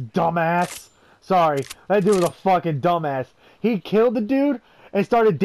dumbass. Sorry, that dude was a fucking dumbass. He killed the dude and started.